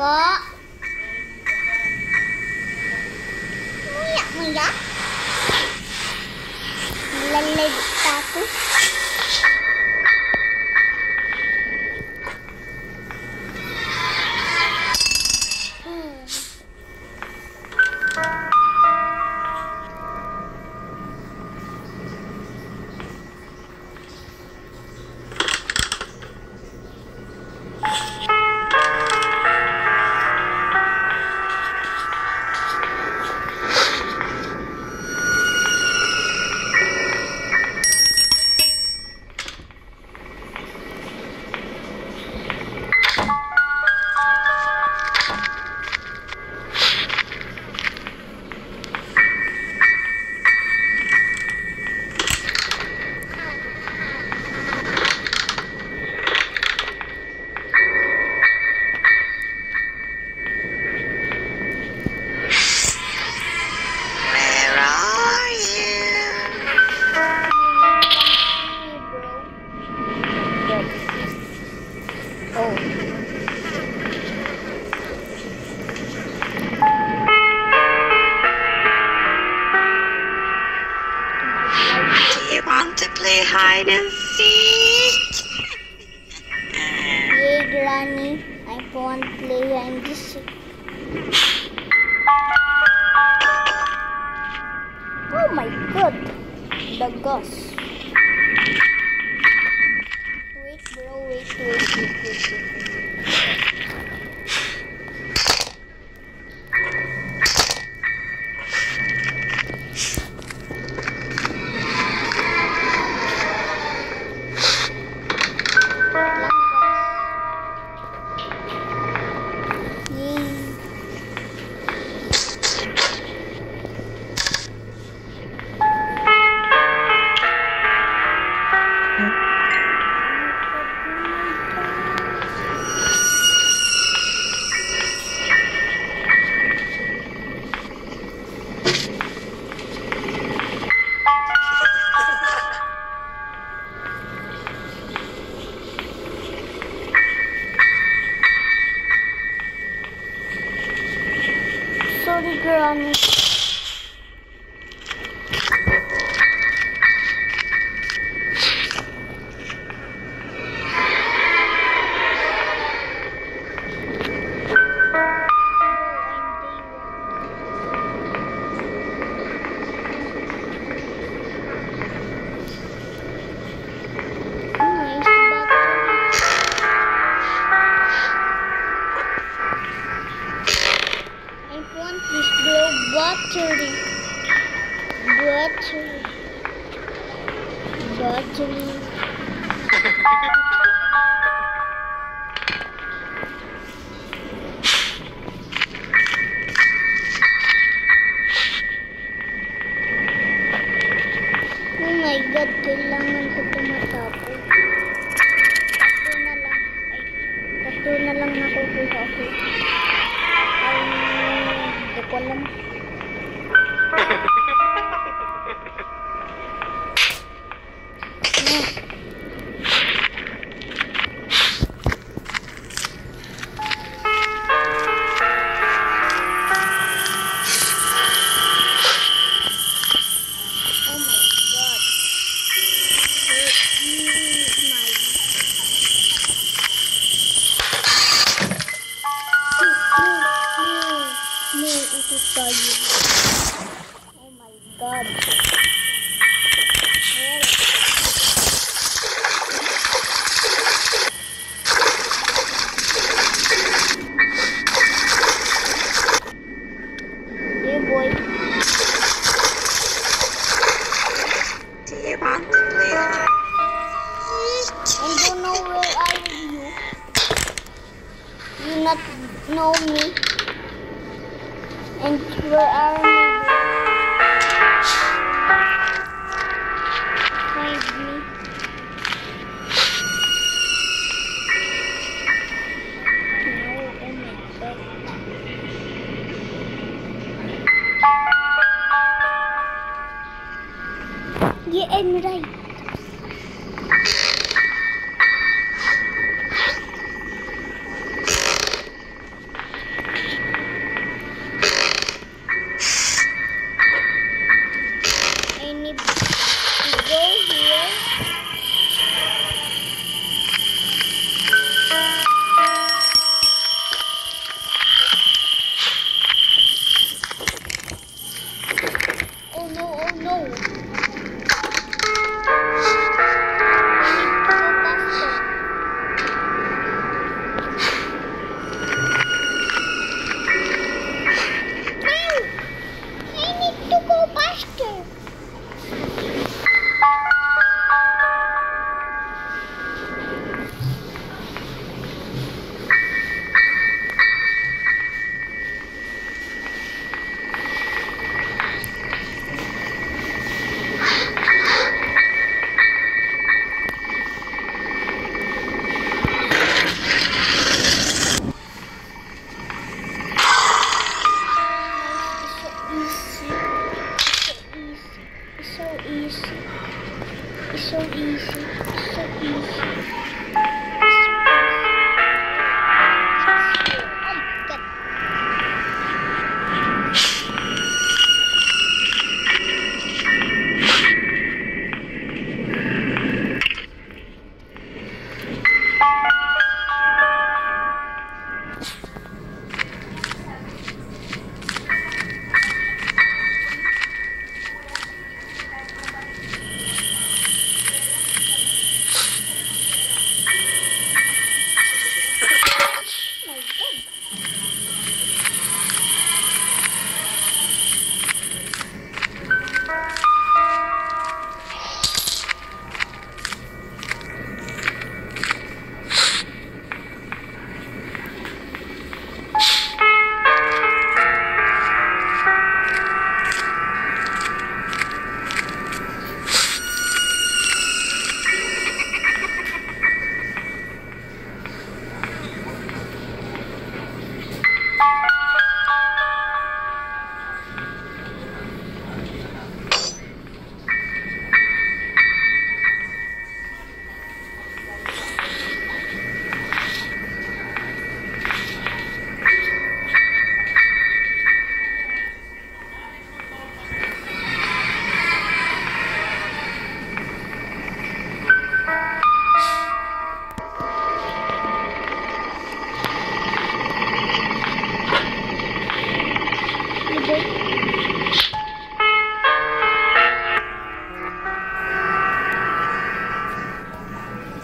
Có. The ghost. Wait, bro. Wait, wait, wait, wait, wait.